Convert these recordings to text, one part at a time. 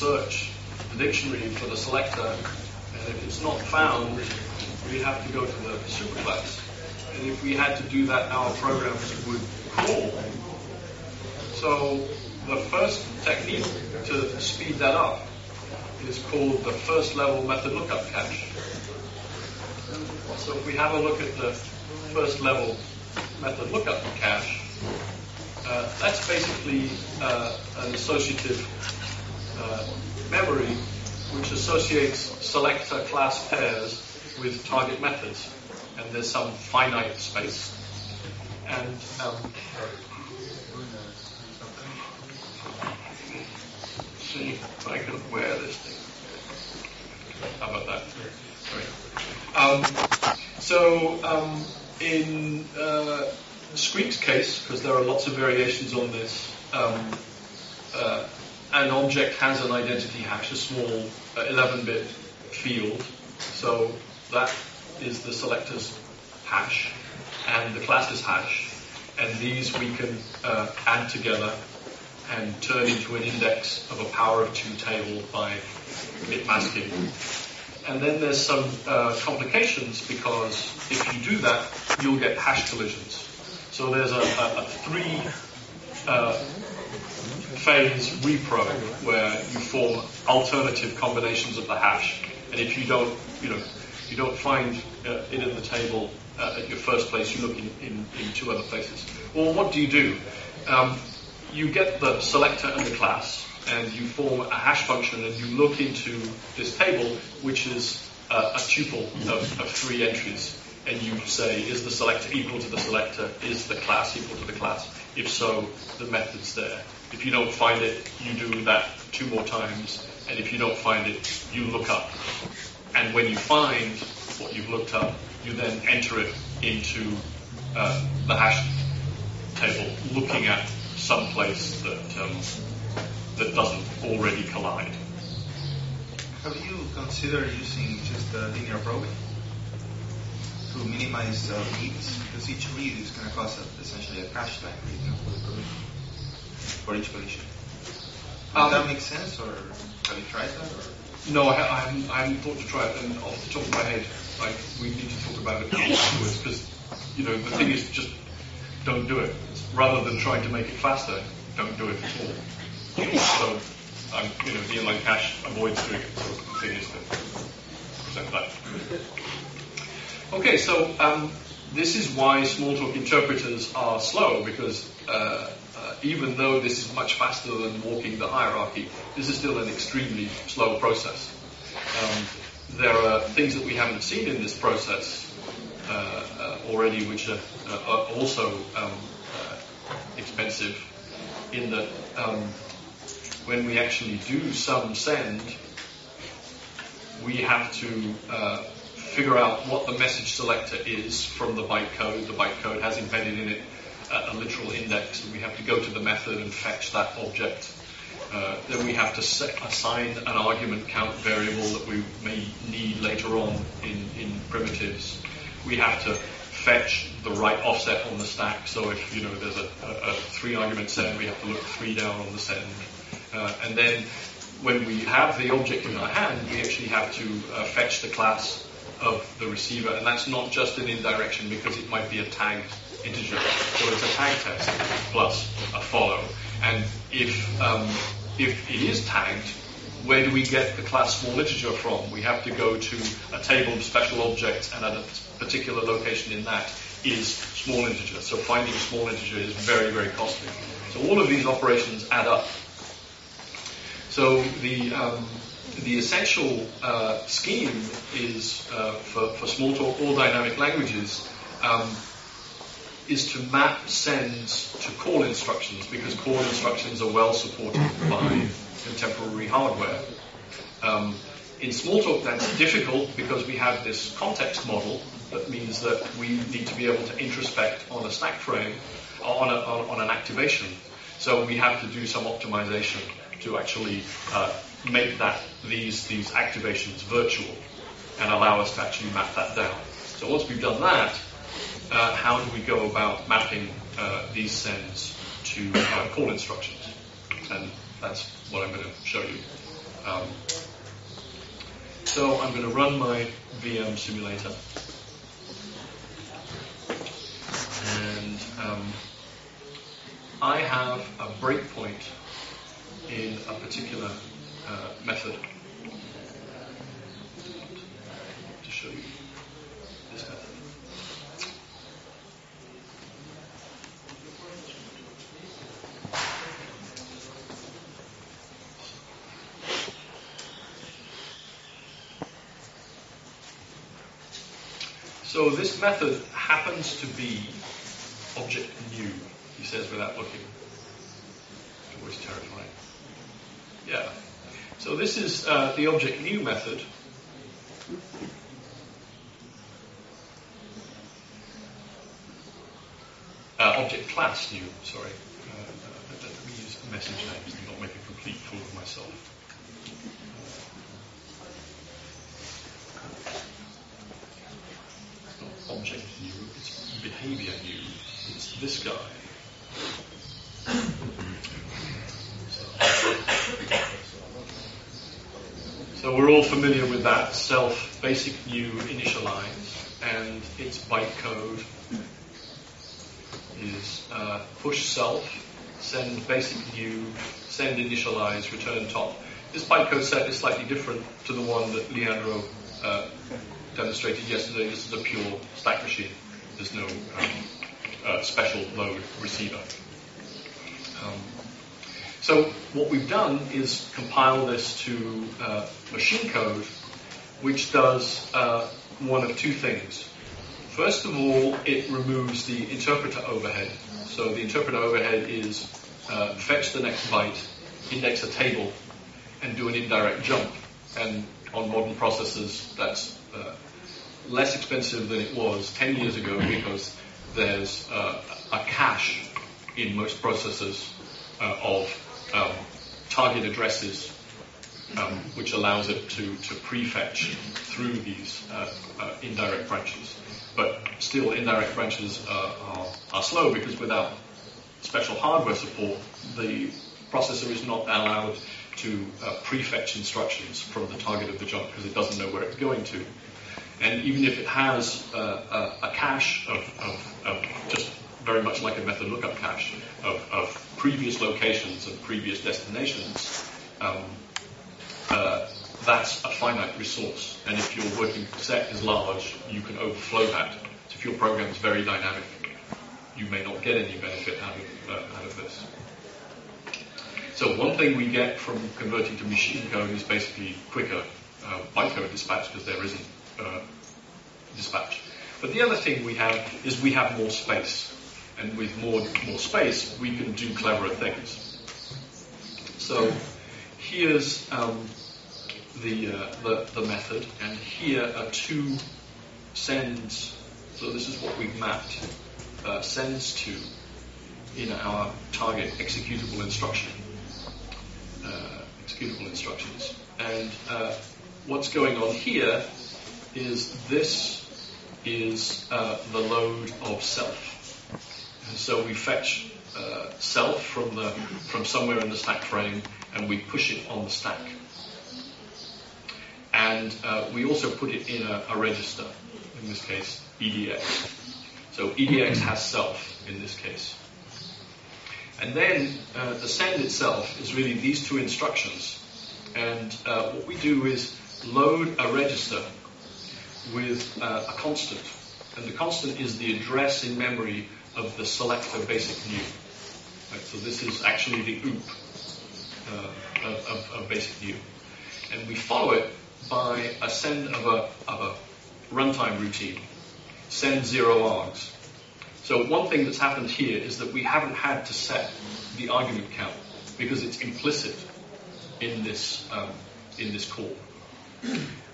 search the dictionary for the selector, and if it's not found, we have to go to the superclass. And if we had to do that, our programs would crawl. So the first technique to speed that up is called the first level method lookup cache. So if we have a look at the first level method lookup cache, uh, that's basically uh, an associative uh, memory which associates selector class pairs with target methods. And there's some finite space. And um, see if I can wear this thing. How about that? Um, so um, in uh, Squeak's case, because there are lots of variations on this, um, uh, an object has an identity hash, a small 11-bit uh, field. So that is the selector's hash and the class's hash. And these we can uh, add together and turn into an index of a power of two table by bit masking. And then there's some uh, complications because if you do that, you'll get hash collisions. So there's a, a, a three uh, phase repro where you form alternative combinations of the hash. And if you don't, you know, you don't find uh, it in the table uh, at your first place, you look in, in, in, two other places. Well, what do you do? Um, you get the selector and the class, and you form a hash function, and you look into this table, which is uh, a tuple of, of three entries. And you say, is the selector equal to the selector? Is the class equal to the class? If so, the method's there. If you don't find it, you do that two more times. And if you don't find it, you look up. And when you find what you've looked up, you then enter it into uh, the hash table, looking at some place that um, that doesn't already collide. Have you considered using just linear probing to minimize uh, reads? Because each read is going to cost essentially a cache time read you know, for the collision, for each collision. Does um, that make sense, or have you tried that? Or? No, I, haven't, I haven't thought to try it, and off the top of my head, like, we need to talk about it afterwards, because, you know, the thing is just don't do it. Rather than trying to make it faster, don't do it at all. So, um, you know, the inline cache avoids doing it, so the thing is to present that. Okay, so um, this is why Smalltalk interpreters are slow, because uh, uh, even though this is much faster than walking the hierarchy, this is still an extremely slow process. Um, there are things that we haven't seen in this process uh, uh already, which are, uh, are also um, uh, expensive, in that um, when we actually do some send, we have to figure out what the message selector is from the bytecode. The bytecode has embedded in it a literal index, and we have to go to the method and fetch that object. Uh, then we have to set, assign an argument count variable that we may need later on in, in primitives. We have to fetch the right offset on the stack. So if you know there's a, a, a three argument send, we have to look three down on the send. Uh, and then when we have the object in our hand, we actually have to uh, fetch the class of the receiver, and that's not just an indirection because it might be a tagged integer. So it's a tag test plus a follow. And if um, if it is tagged, where do we get the class small integer from? We have to go to a table of special objects, and at a particular location in that is small integer. So finding a small integer is very, very costly. So all of these operations add up. So the um, the essential uh, scheme is uh, for, for Smalltalk or dynamic languages um, is to map sends to call instructions because call instructions are well supported by contemporary hardware. Um, in Smalltalk, that's difficult because we have this context model that means that we need to be able to introspect on a stack frame, on, a, on, on an activation. So we have to do some optimization to actually uh, make that these these activations virtual and allow us to actually map that down. So once we've done that, uh, how do we go about mapping uh, these sends to uh, call instructions? And that's what I'm going to show you. Um, so I'm going to run my VM simulator. And um, I have a breakpoint in a particular uh, method. To show you this method. So this method happens to be object new, he says without looking. It's always terrifying. So this is uh, the object new method. Uh, object class new, sorry. Uh, uh, let me use message names and not make a complete fool of myself. It's not object new, it's behavior new. It's this guy. So we're all familiar with that self basic new initialize and its bytecode is uh, push self, send basic new, send initialize, return top. This bytecode set is slightly different to the one that Leandro uh, demonstrated yesterday. This is a pure stack machine. There's no um, uh, special load receiver. Um, so what we've done is compile this to uh, machine code, which does uh, one of two things. First of all, it removes the interpreter overhead. So the interpreter overhead is uh, fetch the next byte, index a table, and do an indirect jump. And on modern processors, that's uh, less expensive than it was 10 years ago because there's uh, a cache in most processors uh, of um, target addresses, um, which allows it to, to prefetch through these uh, uh, indirect branches. But still, indirect branches are, are, are, slow because without special hardware support, the processor is not allowed to uh, prefetch instructions from the target of the jump because it doesn't know where it's going to. And even if it has uh, a, a, cache of, of, of just very much like a method lookup cache of, of previous locations and previous destinations, um, uh, that's a finite resource. And if your working set is large, you can overflow that. So if your program is very dynamic, you may not get any benefit out of, uh, out of this. So one thing we get from converting to machine code is basically quicker uh, bytecode dispatch because there isn't uh, dispatch. But the other thing we have is we have more space and with more, more space, we can do cleverer things. So here's um, the, uh, the, the method, and here are two sends. So this is what we've mapped uh, sends to in our target executable instruction, uh, executable instructions. And uh, what's going on here is this is uh, the load of self. So we fetch uh, self from the from somewhere in the stack frame and we push it on the stack. And uh, we also put it in a, a, register, in this case EDX. So EDX has self in this case. And then uh, the send itself is really these two instructions. And uh, what we do is load a register with uh, a constant. And the constant is the address in memory of the selector basic new. Right, so this is actually the OOP uh, of, of, of, basic new. And we follow it by a send of a, of a runtime routine, send zero args. So one thing that's happened here is that we haven't had to set the argument count because it's implicit in this um, in this call.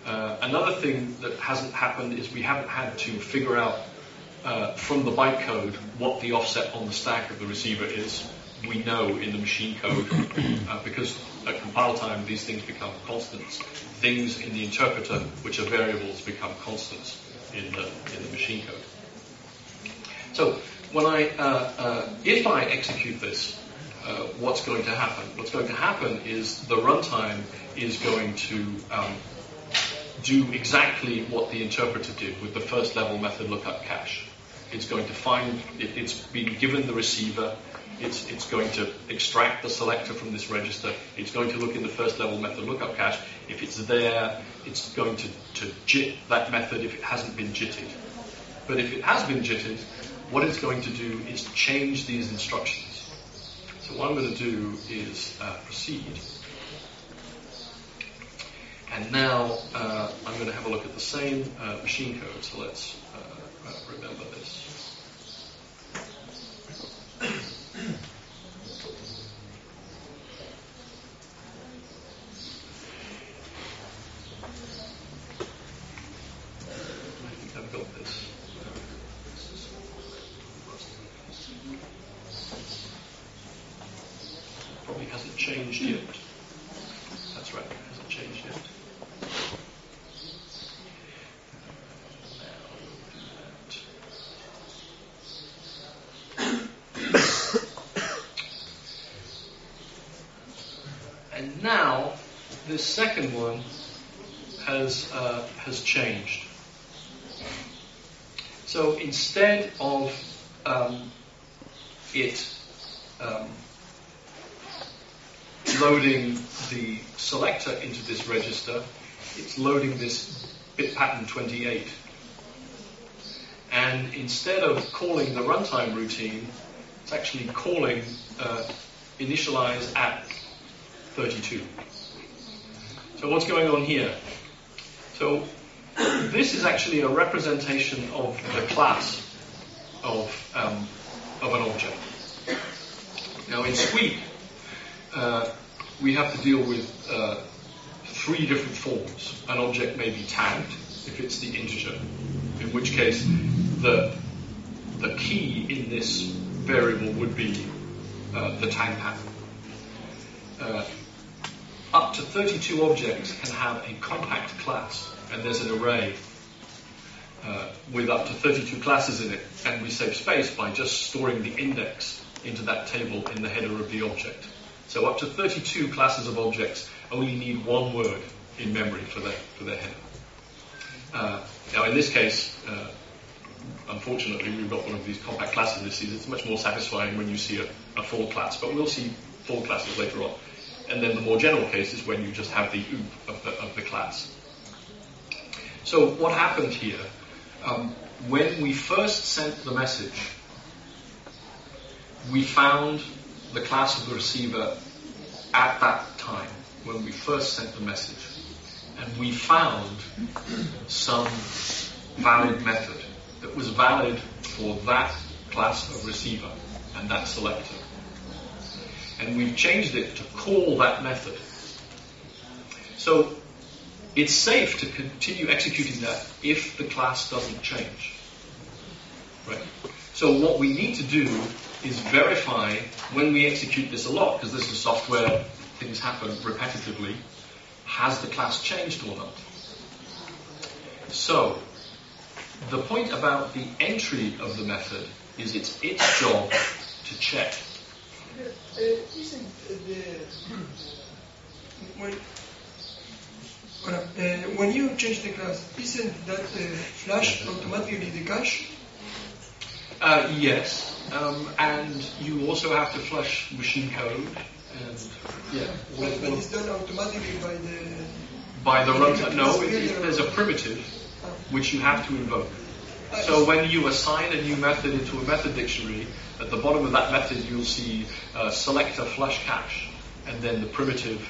Uh, another thing that hasn't happened is we haven't had to figure out uh, from the bytecode what the offset on the stack of the receiver is. We know in the machine code uh, because at compile time these things become constants. Things in the interpreter which are variables become constants. in the, in the machine code. So when I, uh, uh, if I execute this, uh, what's going to happen? What's going to happen is the runtime is going to um, do exactly what the interpreter did with the first level method lookup cache. It's going to find, it, it's been given the receiver, it's, it's going to extract the selector from this register, it's going to look in the first level method lookup cache. If it's there, it's going to, to JIT that method if it hasn't been JITted. But if it has been JITted, what it's going to do is change these instructions. So what I'm going to do is uh, proceed. And now uh, I'm going to have a look at the same uh, machine code. So let's uh, uh, remember this. This second one has, uh, has changed. So instead of um, it um, loading the selector into this register, it's loading this bit pattern 28. And instead of calling the runtime routine, it's actually calling uh, initialize at 32. So what's going on here? So this is actually a representation of the class of, um, of an object. Now in Squeak, uh, we have to deal with uh, three different forms. An object may be tagged if it's the integer, in which case the, the key in this variable would be uh, the tag pattern. Up to 32 objects can have a compact class, and there's an array uh, with up to 32 classes in it, and we save space by just storing the index into that table in the header of the object. So up to 32 classes of objects only need one word in memory for their, for their header. Uh, now in this case, uh, unfortunately, we've got one of these compact classes indices. It's much more satisfying when you see a, a full class, but we'll see full classes later on. And then the more general case is when you just have the OOP of the, of the class. So what happened here? Um, when we first sent the message, we found the class of the receiver at that time when we first sent the message. And we found some valid method that was valid for that class of receiver and that selector and we've changed it to call that method. So it's safe to continue executing that if the class doesn't change. Right? So what we need to do is verify when we execute this a lot, because this is software, things happen repetitively, has the class changed or not? So the point about the entry of the method is it's its job to check uh, isn't the when uh, when you change the class, isn't that uh, flash automatically the cache? Uh, yes, um, and you also have to flush machine code, and yeah. But, but it's done automatically by the by the runtime. No, it, it, there's a primitive which you have to invoke. So when you assign a new method into a method dictionary, at the bottom of that method you'll see uh, selector flush cache, and then the primitive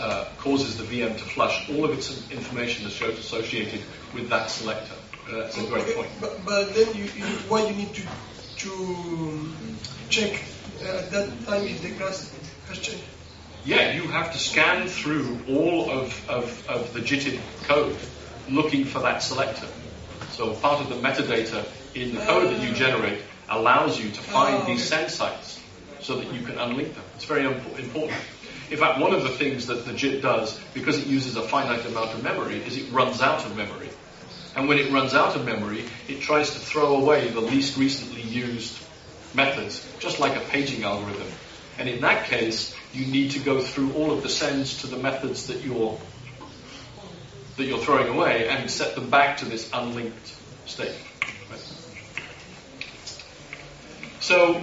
uh, causes the VM to flush all of its information that's associated with that selector. Uh, that's a great point. But, but then you, you, why you need to to check uh, at that time if the class has changed? Yeah, you have to scan through all of, of, of the JITted code looking for that selector. So part of the metadata in the code that you generate allows you to find oh. these send sites so that you can unlink them. It's very important. In fact, one of the things that the JIT does, because it uses a finite amount of memory, is it runs out of memory. And when it runs out of memory, it tries to throw away the least recently used methods, just like a paging algorithm. And in that case, you need to go through all of the sends to the methods that you're that you're throwing away and set them back to this unlinked state. So,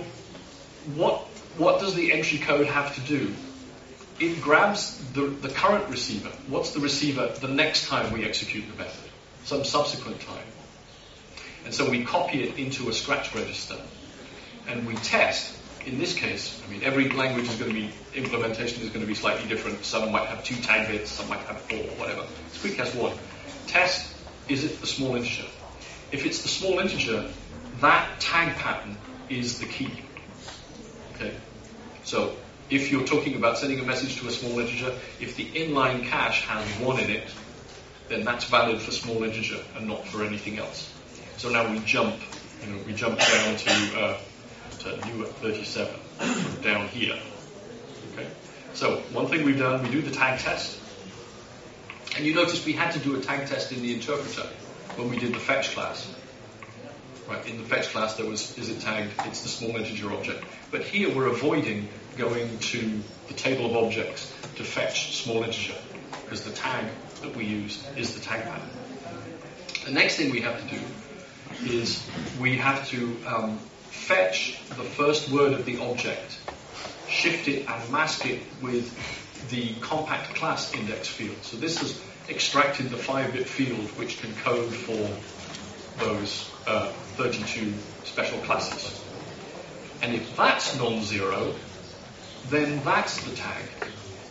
what what does the entry code have to do? It grabs the, the current receiver. What's the receiver the next time we execute the method? Some subsequent time. And so we copy it into a scratch register and we test. In this case, I mean, every language is going to be, implementation is going to be slightly different. Some might have two tag bits, some might have four, whatever. Squeak has one. Test, is it the small integer? If it's the small integer, that tag pattern is the key. Okay? So, if you're talking about sending a message to a small integer, if the inline cache has one in it, then that's valid for small integer and not for anything else. So now we jump, you know, we jump down to uh, to new 37 down here. Okay. So one thing we've done, we do the tag test, and you notice we had to do a tag test in the interpreter when we did the fetch class. Right, in the fetch class there was is it tagged, it's the small integer object. But here we're avoiding going to the table of objects to fetch small integer, because the tag that we use is the tag pattern. The next thing we have to do is we have to um, fetch the first word of the object, shift it and mask it with the compact class index field. So this has extracted the 5-bit field which can code for those uh, 32 special classes. And if that's non-zero, then that's the tag.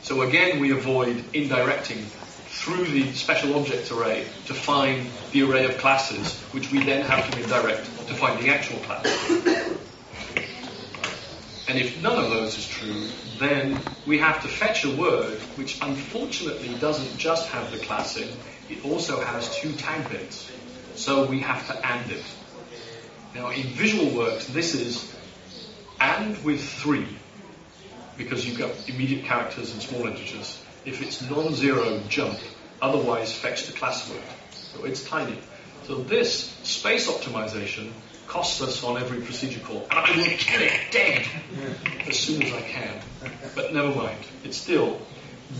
So again, we avoid indirecting through the special object array to find the array of classes, which we then have to indirect to find the actual class. And if none of those is true, then we have to fetch a word which unfortunately doesn't just have the class in, it also has two tag bits. So we have to AND it. Now in VisualWorks, this is AND with three, because you've got immediate characters and small integers. If it's non-zero, jump. Otherwise, fetch the class word. So it's tiny. So this space optimization costs us on every procedure call. And I will kill it dead as soon as I can. But never mind. It's still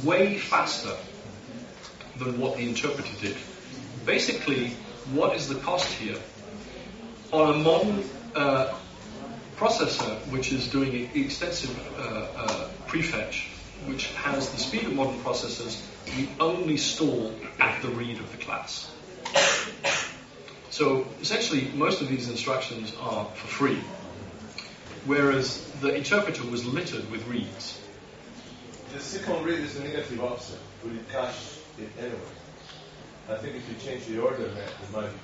way faster than what the interpreter did. Basically, what is the cost here? On a modern uh, processor, which is doing extensive uh, uh, prefetch, which has the speed of modern processors, we only stall at the read of the class. So essentially, most of these instructions are for free, whereas the interpreter was littered with reads. The second read is a negative offset. Will it cache it anyway? I think if you change the order, it might be.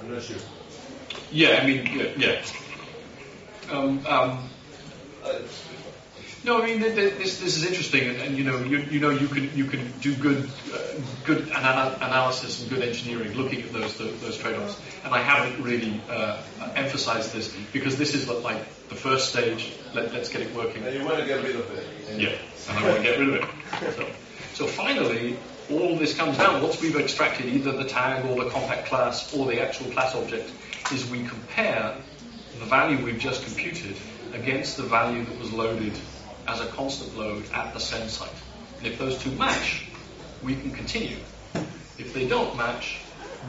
I'm not sure. Yeah, I mean, yeah. yeah. Um, um, uh, no, I mean this this is interesting, and, and you know you, you know you can you can do good uh, good anal- analysis and good engineering looking at those those, those trade-offs. And I haven't really uh, emphasized this because this is like the first stage. Let, us get it working. And you want to get rid of it. Yeah, and I want to get rid of it. So, so finally, all this comes down once we've extracted either the tag or the compact class or the actual class object, is we compare the value we've just computed against the value that was loaded as a constant load at the send site. And if those two match, we can continue. If they don't match,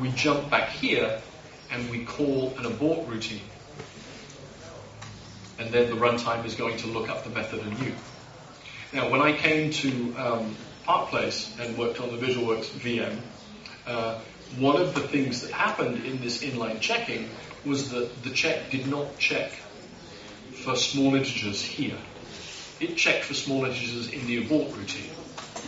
we jump back here and we call an abort routine. And then the runtime is going to look up the method anew. Now, when I came to um, ParcPlace and worked on the VisualWorks VM, uh, one of the things that happened in this inline checking was that the check did not check for small integers here it checked for small integers in the abort routine.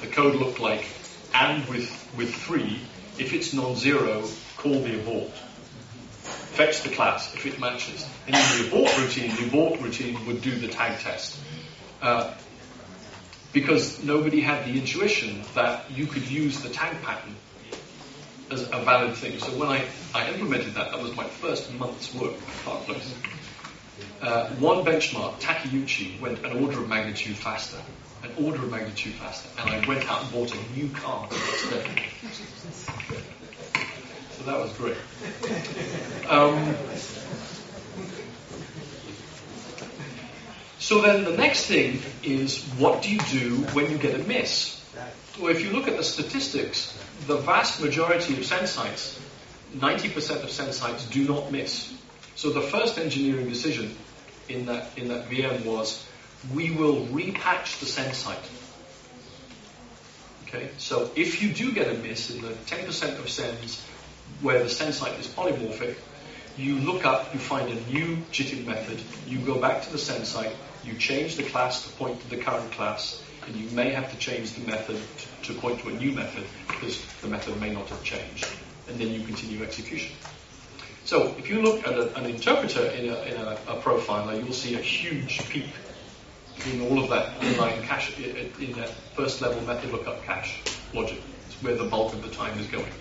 The code looked like and with, with three, if it's non-zero, call the abort. Fetch the class if it matches. And in the abort routine, the abort routine would do the tag test. Uh, because nobody had the intuition that you could use the tag pattern as a valid thing. So when I, I implemented that, that was my first month's work at. Uh, one benchmark, Takeuchi, went an order of magnitude faster. An order of magnitude faster. And I went out and bought a new car. So that was great. Um, so then the next thing is what do you do when you get a miss? Well, if you look at the statistics, the vast majority of send sites, 90% of send sites do not miss. So the first engineering decision in that, in that VM was we will repatch the send site. Okay, so if you do get a miss in the 10% of sends where the send site is polymorphic, you look up, you find a new JITted method, you go back to the send site, you change the class to point to the current class, and you may have to change the method to, point to a new method because the method may not have changed, and then you continue execution. So if you look at a, an interpreter in, a, in a, a profiler, you'll see a huge peak in all of that inline cache, in that first level method lookup cache logic. It's where the bulk of the time is going.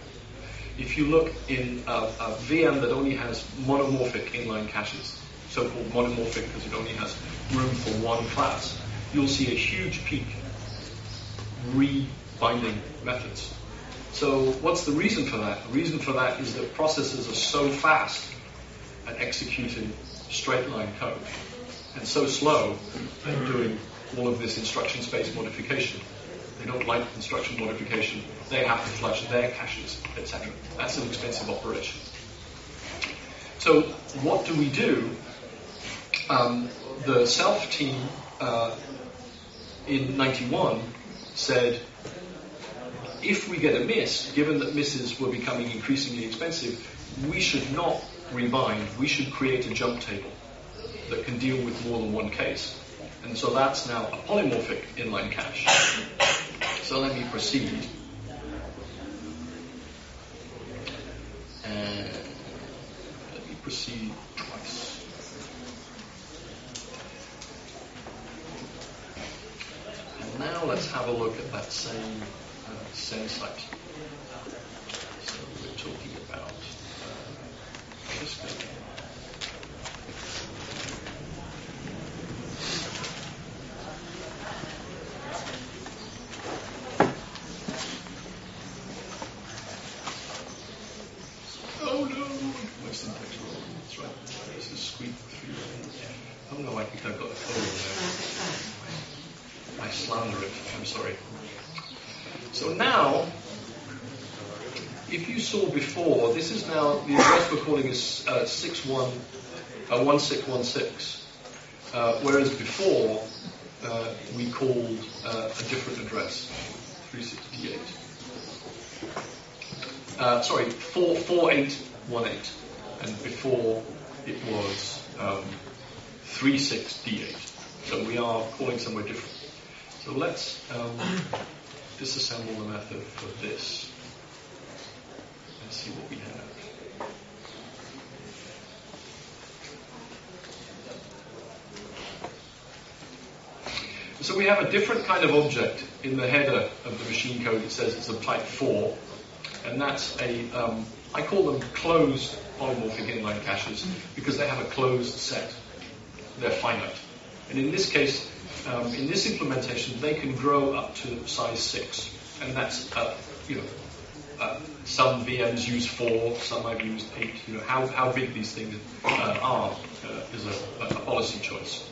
If you look in a, a VM that only has monomorphic inline caches, so-called monomorphic because it only has room for one class, you'll see a huge peak rebinding methods. So what's the reason for that? The reason for that is that processors are so fast at executing straight line code and so slow at doing all of this instruction space modification. They don't like instruction modification. They have to flush their caches, etc. That's an expensive operation. So what do we do? Um, the self team uh, in 91 said, if we get a miss, given that misses were becoming increasingly expensive, we should not rebind. We should create a jump table that can deal with more than one case. And so that's now a polymorphic inline cache. So let me proceed. And let me proceed twice. And now let's have a look at that same uh, send site. So we're talking about uh, this guy. Oh no! My syntax wrong. That's right. This is squeak through. Oh no, I think I've got a photo there. I slander it. I'm sorry. So now, if you saw before, this is now the address we're calling is uh, 61, uh, 1616. Uh, whereas before, uh, we called uh, a different address, 368 uh, sorry, 4, 4818. And before it was um, 36D8. So we are calling somewhere different. So let's um, disassemble the method for this and see what we have. So we have a different kind of object in the header of the machine code. It says it's of type 4 and that's a um, I call them closed polymorphic inline caches because they have a closed set. They're finite, and in this case, um, in this implementation, they can grow up to size six, and that's uh, you know. Uh, some VMs use four, some I've used eight. You know how, how big these things uh, are uh, is a, a policy choice.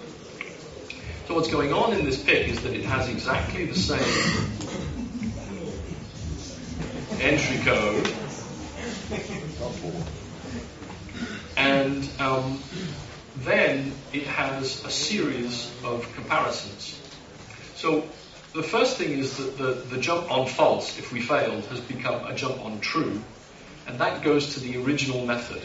So what's going on in this PIC is that it has exactly the same entry code. And um, then it has a series of comparisons. So the first thing is that the, the jump on false, if we failed, has become a jump on true, and that goes to the original method.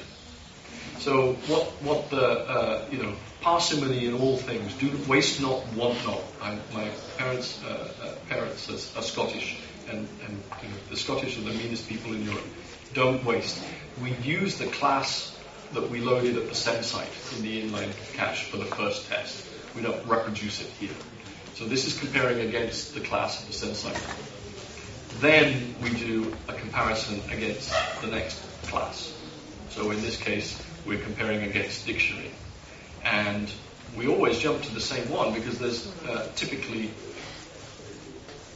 So what what the uh, you know parsimony in all things, do waste not, want not. I, my parents uh, uh, parents are, are Scottish, and, and you know, the Scottish are the meanest people in Europe. Don't waste. We use the class that we loaded at the send site in the inline cache for the first test. We don't reproduce it here. So this is comparing against the class of the send site. Then we do a comparison against the next class. So in this case, we're comparing against dictionary. And we always jump to the same one because there's uh, typically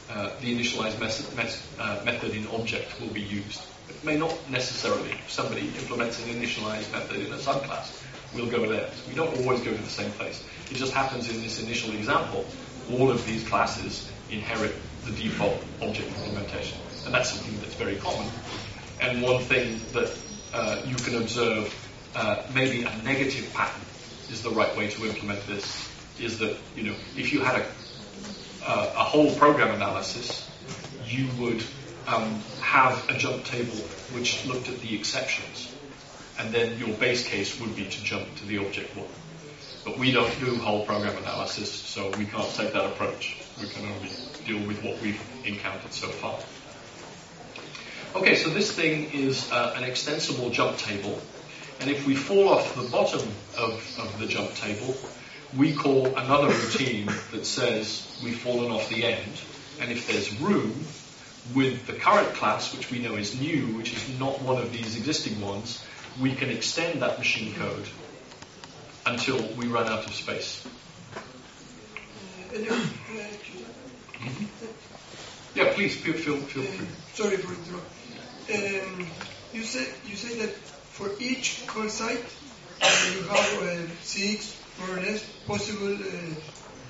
uh, the initialized method, met, uh, method in object will be used. It may not necessarily. If somebody implements an initialized method in a subclass, we'll go there. We don't always go to the same place. It just happens in this initial example, all of these classes inherit the default object implementation. And that's something that's very common. And one thing that uh, you can observe, uh, maybe a negative pattern is the right way to implement this, is that, you know, if you had a, uh, a whole program analysis, you would um, have a jump table which looked at the exceptions. And then your base case would be to jump to the object one. But we don't do whole program analysis, so we can't take that approach. We can only deal with what we've encountered so far. Okay, so this thing is uh, an extensible jump table. And if we fall off the bottom of, of the jump table, we call another routine that says we've fallen off the end. And if there's room, with the current class, which we know is new, which is not one of these existing ones, we can extend that machine code until we run out of space. Mm-hmm. Yeah, please feel feel feel free. Sorry for interrupting. Um, you say you say that for each call site uh, you have uh, six or less possible uh,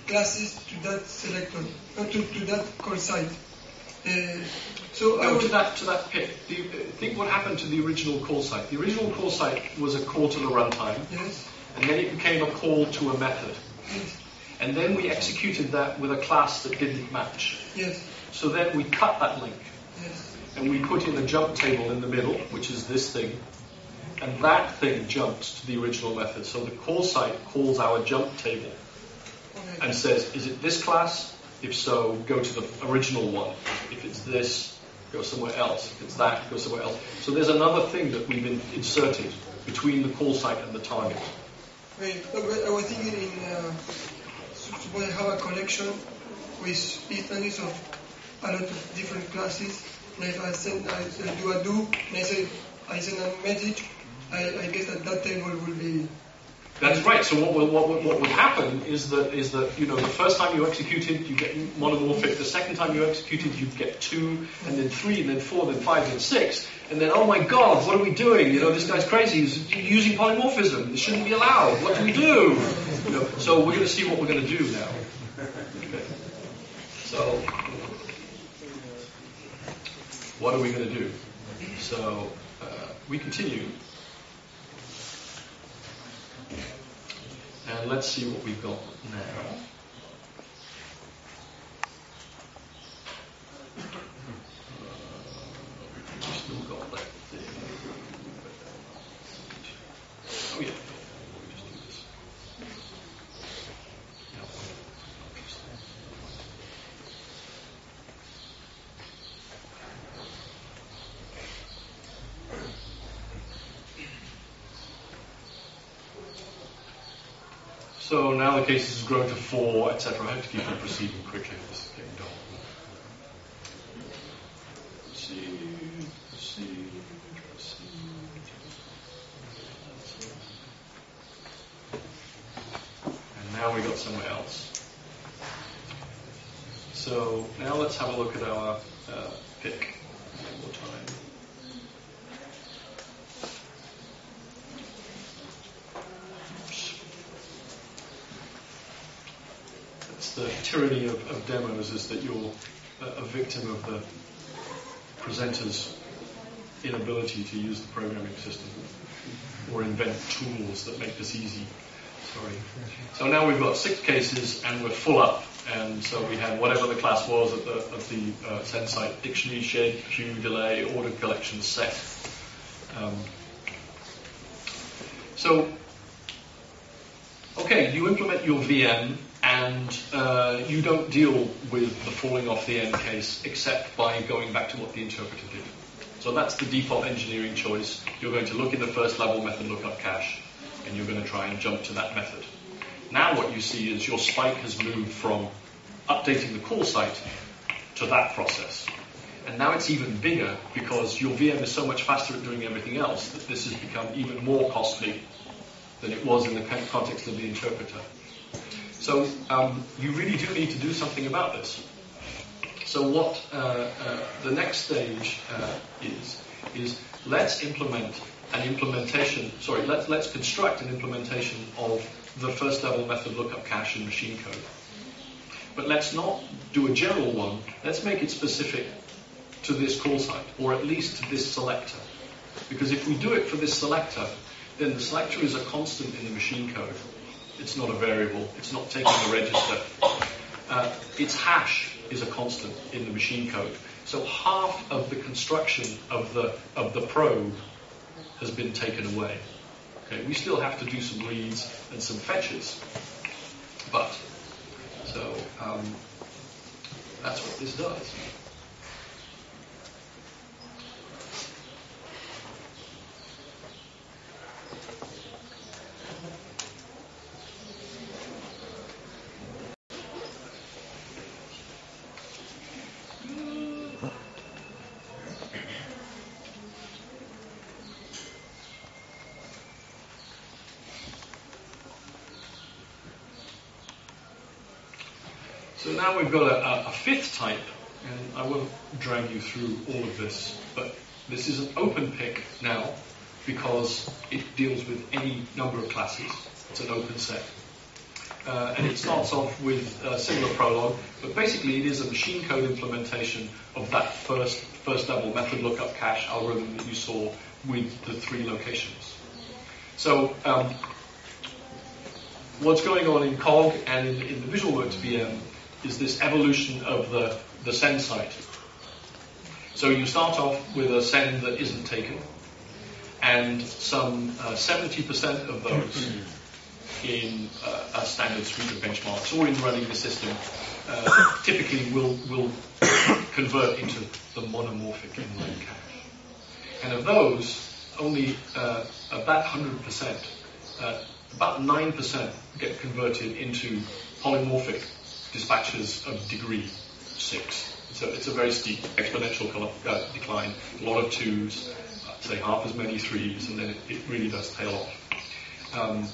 classes to that selector, uh, to, to that call site. Uh, so I No, to that to that PIC. The, think what happened to the original call site. The original call site was a call to the runtime, yes, and then it became a call to a method. yes, And then we executed that with a class that didn't match. yes, So then we cut that link. yes. and we put in a jump table in the middle, which is this thing, and that thing jumps to the original method. So the call site calls our jump table and says, is it this class? If so, go to the original one. If it's this, go somewhere else. If it's that, go somewhere else. So there's another thing that we've inserted between the call site and the target. Wait, I was thinking in, uh, have a collection with instances of a lot of different classes. And if I send, I do a do, and I say, I send a message, I, I guess that that table will be, That's right. So what will, what, what would happen is that is that you know the first time you executed you get monomorphic. The second time you executed you get two, and then three, and then four, and then five, then six, and then oh my God, what are we doing? You know this guy's crazy. He's using polymorphism. This shouldn't be allowed. What do we do? You know, so we're going to see what we're going to do now. Okay. So what are we going to do? So uh, we continue. And let's see what we've got now. Uh, we've still got that thing. Oh yeah. We'll just do this. Yeah, interesting. So now the cases have grown to four, etc. I have to keep on proceeding quickly. This is getting dull. Proceed, proceed, proceed. And now we got somewhere else. So now let's have a look at our uh, PIC one more time. Oops. That's the tyranny of, of demos is that you're a, a victim of the presenter's inability to use the programming system or invent tools that make this easy. Sorry. So now we've got six cases and we're full up. And so we have whatever the class was at the, at the uh, send site, dictionary, shed, queue, delay, ordered collection, set. Um, so Okay, you implement your VM and uh, you don't deal with the falling off the end case except by going back to what the interpreter did. So that's the default engineering choice. You're going to look in the first level method lookup cache and you're going to try and jump to that method. Now what you see is your spike has moved from updating the call site to that process. And now it's even bigger because your VM is so much faster at doing everything else that this has become even more costly than it was in the context of the interpreter. So um, you really do need to do something about this. So what uh, uh, the next stage uh, is is let's implement an implementation, sorry, let's, let's construct an implementation of the first level method lookup cache in machine code. But let's not do a general one, let's make it specific to this call site, or at least to this selector. Because if we do it for this selector, then the selector is a constant in the machine code. It's not a variable, it's not taking a register. Uh, its hash is a constant in the machine code. So half of the construction of the, of the probe has been taken away. Okay, we still have to do some reads and some fetches, but so um, that's what this does. So now we've got a, a, fifth type, and I won't drag you through all of this, but this is an open PIC now because it deals with any number of classes. It's an open set. Uh, and it starts off with a similar prologue, but basically it is a machine code implementation of that first first level method lookup cache algorithm that you saw with the three locations. So um, what's going on in COG and in, in the VisualWorks VM is this evolution of the, the send site. So you start off with a send that isn't taken, and some uh, 70% of those in uh, a standard suite of benchmarks or in running the system uh, typically will, will convert into the monomorphic inline cache. And of those, only uh, about 100%, uh, about 9% get converted into polymorphic dispatches of degree six. So it's a very steep exponential uh, decline. A lot of twos, say half as many threes, and then it, really does tail off. Um,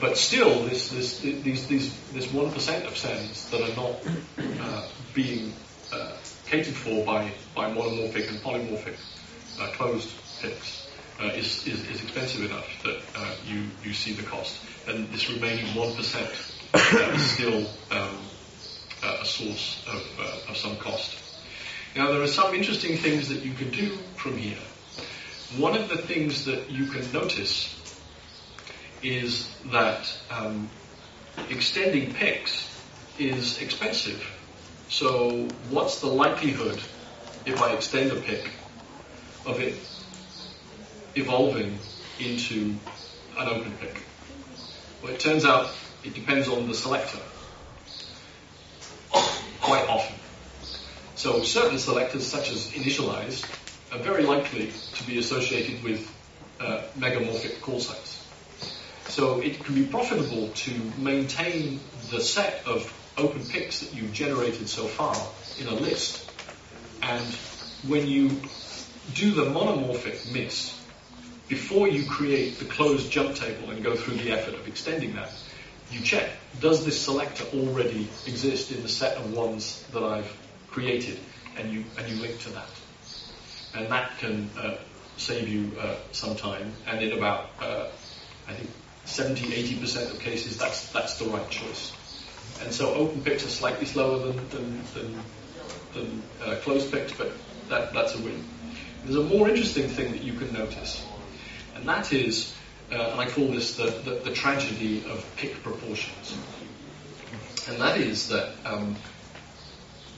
but still, this, this, these, these, this 1% of sends that are not uh, being uh, catered for by, by monomorphic and polymorphic uh, closed PICs uh, is, is, is, expensive enough that uh, you, you see the cost. And this remaining 1% is still um, source of, uh, of some cost. Now, there are some interesting things that you can do from here. One of the things that you can notice is that um, extending PICs is expensive. So, what's the likelihood, if I extend a PIC, of it evolving into an open PIC? Well, it turns out it depends on the selector quite often. So certain selectors, such as initialize, are very likely to be associated with uh, megamorphic call sites. So it can be profitable to maintain the set of open PICs that you've generated so far in a list. And when you do the monomorphic miss, before you create the closed jump table and go through the effort of extending that, you check, does this selector already exist in the set of ones that I've created? And you, and you link to that. And that can uh, save you uh, some time. And in about, uh, I think, 70, 80% of cases, that's, that's the right choice. And so open PICs are slightly slower than, than, than, than uh, closed PICs, but that, that's a win. There's a more interesting thing that you can notice, and that is uh, and I call this the, the, the, tragedy of PIC proportions. And that is that um,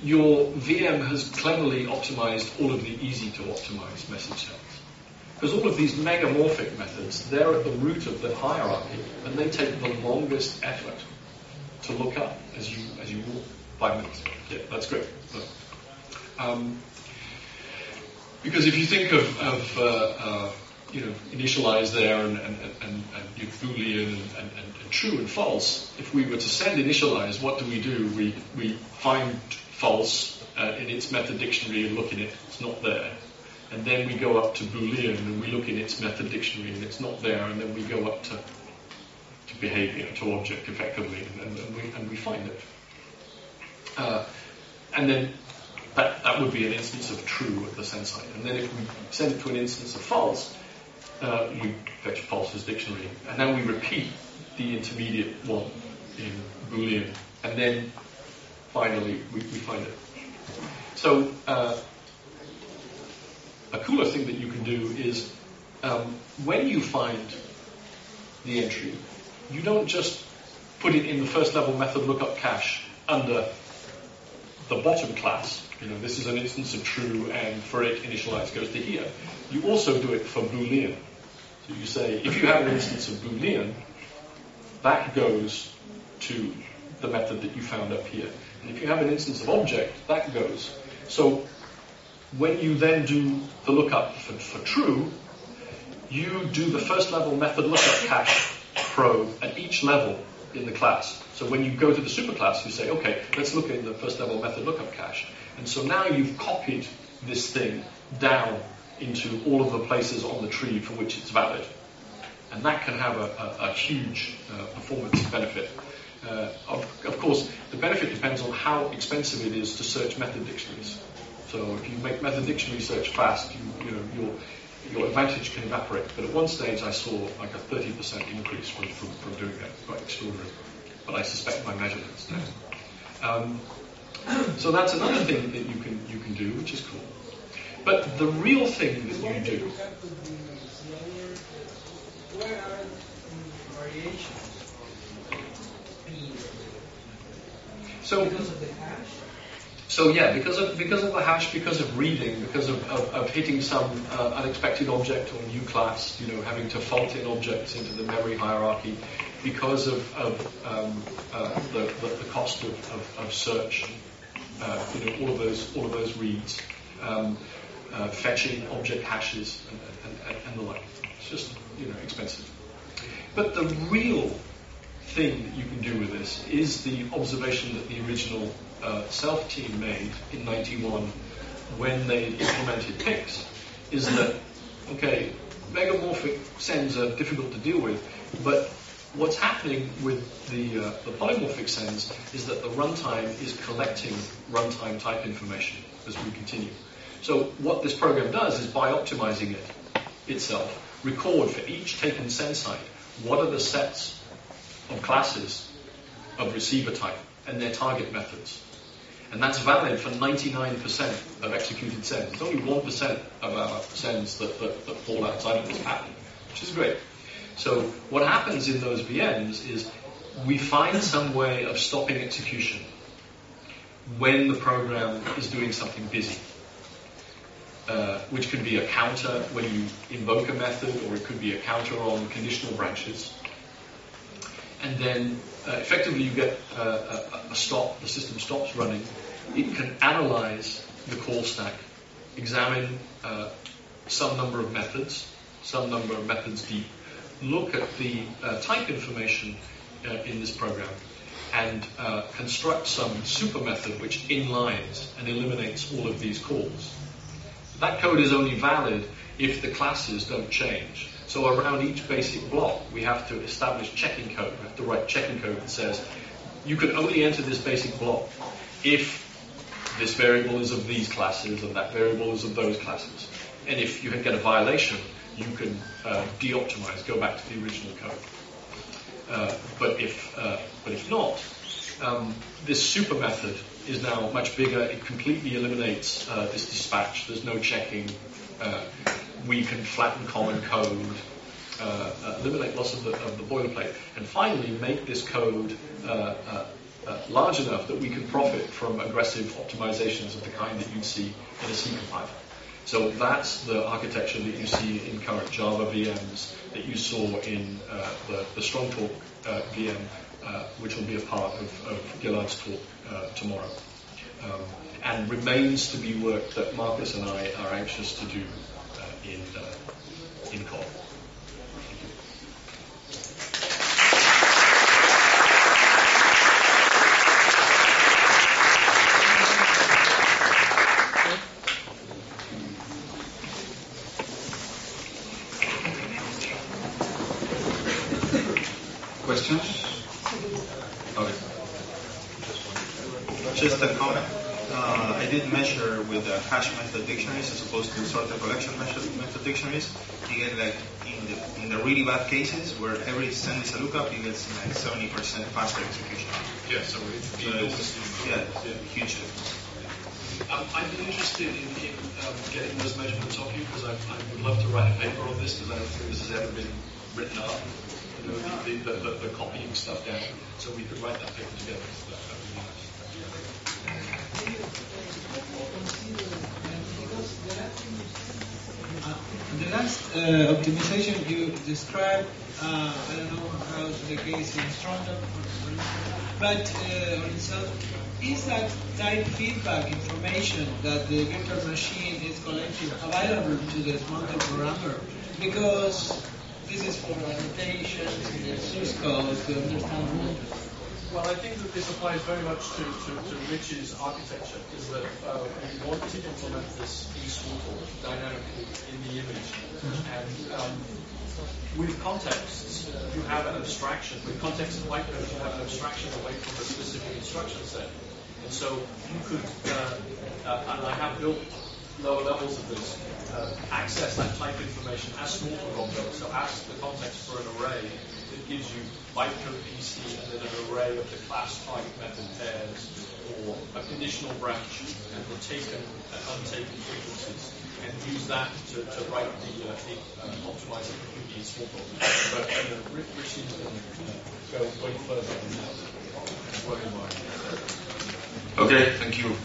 your VM has cleverly optimized all of the easy to optimize message cells. Because all of these megamorphic methods, they're at the root of the hierarchy, and they take the longest effort to look up as you as you walk. Five minutes. Yeah, that's great. Um, because if you think of, of uh, uh, you know, initialize there and, and, and, and Boolean and, and, and, true and false, if we were to send initialize, what do we do? We, we find false uh, in its method dictionary and look in it, it's not there. And then we go up to Boolean and we look in its method dictionary and it's not there. And then we go up to, to behavior, to object effectively, and, and, we, and we find it. Uh, and then that, that would be an instance of true at the send site. And then if we send it to an instance of false, uh, we fetch false's dictionary. And then we repeat the intermediate one in Boolean. And then finally we, we find it. So uh, a cooler thing that you can do is um, when you find the entry, you don't just put it in the first level method lookup cache under the bottom class. You know, this is an instance of true, and for it, initialize goes to here. You also do it for Boolean. You say, if you have an instance of Boolean, that goes to the method that you found up here. And if you have an instance of object, that goes. So when you then do the lookup for, for true, you do the first level method lookup cache probe at each level in the class. So when you go to the superclass, you say, okay, let's look in the first level method lookup cache. And so now you've copied this thing down into all of the places on the tree for which it's valid. And that can have a, a, a huge uh, performance benefit. Uh, of, of, course, the benefit depends on how expensive it is to search method dictionaries. So if you make method dictionary search fast, you, you know, your, your advantage can evaporate. But at one stage, I saw like a 30% increase from, from, from doing that. Quite extraordinary. But I suspect my measurements now. Um, so that's another thing that you can you can do, which is cool. But the real thing that you do. So, so yeah, because of because of the hash, because of reading, because of, of, of hitting some uh, unexpected object or new class, you know, having to fault in objects into the memory hierarchy, because of, of um, uh, the, the, the, cost of, of, of search, uh, you know, all of those all of those reads, um, uh, fetching object hashes and, and, and, the like. It's just you know expensive. But the real thing that you can do with this is the observation that the original uh, Self team made in 91 when they implemented PICs is that, okay, megamorphic sends are difficult to deal with, but what's happening with the, uh, the polymorphic sends is that the runtime is collecting runtime type information as we continue. So what this program does is by optimizing it itself, record for each taken send site what are the sets of classes of receiver type and their target methods. And that's valid for 99% of executed sends. It's only 1% of our sends that, that, that fall outside of this pattern, which is great. So what happens in those VMs is we find some way of stopping execution when the program is doing something busy. Uh, which could be a counter when you invoke a method, or it could be a counter on conditional branches. And then uh, effectively you get uh, a, a, stop, the system stops running. It can analyze the call stack, examine uh, some number of methods, some number of methods deep, look at the type information in this program, and construct some super method which inlines and eliminates all of these calls. That code is only valid if the classes don't change. So around each basic block, we have to establish checking code. We have to write checking code that says, you can only enter this basic block if this variable is of these classes and that variable is of those classes. And if you get a violation, you can uh, de-optimize, go back to the original code. Uh, but if uh, but if not, um, this super method is now much bigger. It completely eliminates uh, this dispatch. There's no checking. Uh, we can flatten common code, uh, uh eliminate lots of the, of the, boilerplate, and finally make this code uh, large enough that we can profit from aggressive optimizations of the kind that you'd see in a C compiler. So that's the architecture that you see in current Java VMs that you saw in the, the Strongtalk VM which will be a part of, of Gilad's talk uh, tomorrow. Um, and remains to be work that Marcus and I are anxious to do uh, in, uh, in COG. Just a comment. uh, I did measure with uh, hash method opposed to sorted collection method, method dictionaries. You get like in the in the really bad cases where every send is a lookup, you get like 70% faster execution. Yeah, so it's So it's, yeah, huge difference. Um, I'd be interested in, in um, getting those measurements off you because I, I would love to write a paper on this because I don't think this has ever been written up. You know, the, the, the, the copying stuff down. So we could write that paper together. So that would be nice. Last uh, optimization you described, uh, I don't know how the case in Strongtalk, but uh, on itself, is that type feedback information that the virtual machine is collecting available to the smarter programmer? Because this is for annotations in the source code to understand rules. Well, I think that this applies very much to, to, to Rich's architecture, is that uh, we want to implement this SQL dynamically in the image. And um, with contexts, you have an abstraction. With context and bytecode, you have an abstraction away from the specific instruction set. And so you could, uh, uh, and I have built lower levels of this, uh, access that type information as small to does. So ask the context for an array that gives you bytecode PC and then an array of the class type method pairs or a conditional branch and the taken and untaken frequencies and use that to, to write the, uh, the uh, optimizer in Smalltalk. But you know, to uh, go way further than that. Okay, thank you.